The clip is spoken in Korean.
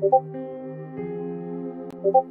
오버 오버